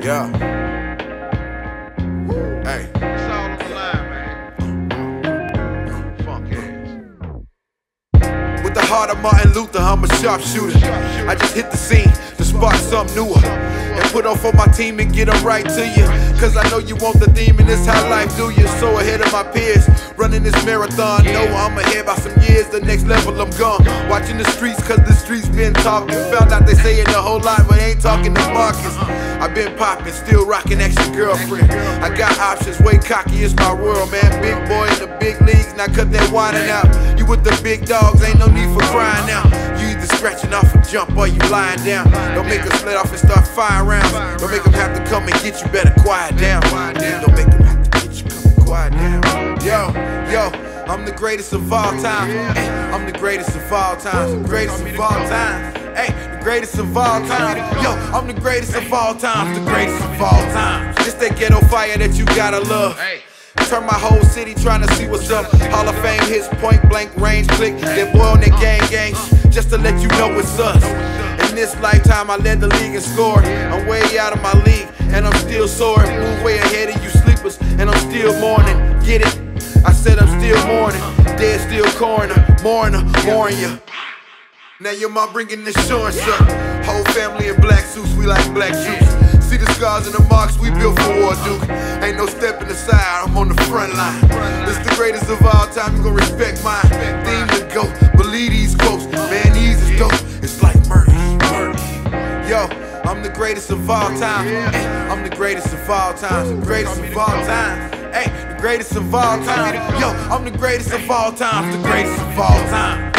Yeah. Hey. It's all on the line, man. Funk ass. With the heart of Martin Luther, I'm a sharpshooter. I just hit the scene to spark something newer. And put on for my team and get them right to you. Cause I know you want the theme and it's how life do you. So ahead of my peers, running this marathon. Know I'm ahead by Watching the streets cause the streets been talking. Found out they saying a whole lot, but ain't talking to Marcus. i been popping, still rocking extra girlfriend. I got options, way cocky, it's my world, man. Big boy in the big leagues, now cut that whining out. You with the big dogs, ain't no need for crying now. You either scratching off a jump or you lying down. Don't make us let off and start firing rounds. Don't make them have to come and get you, better quiet down. Don't make them have to get you, come and quiet down. Yo, yo, I'm the greatest of all time. Ay, I'm the greatest of all time. The greatest of all time. Hey, the greatest of all time. Yo, I'm the greatest of all time. The greatest of all time. This that ghetto fire that you gotta love. Hey. Turn my whole city trying to see what's up. Hall of Fame hits, point blank range, click. That boy on that gang gang, just to let you know it's us. In this lifetime, I led the league and scored. I'm way out of my league, and I'm still said I'm still mourning. Dead, still coroner, mourner, mourning you. Now your mom bringing insurance up. Whole family in black suits, we like black troops. See the scars and the marks we built for war, Duke. Ain't no stepping aside, I'm on the front line. This the greatest of all time, you gon' respect mine. Theme to go, believe these quotes. Man, these is dope. It's like murder. Yo, I'm the greatest of all time. I'm the greatest of all times. The greatest of all times. Hey, greatest of all time. Yo, I'm the greatest of all times. The greatest of all time.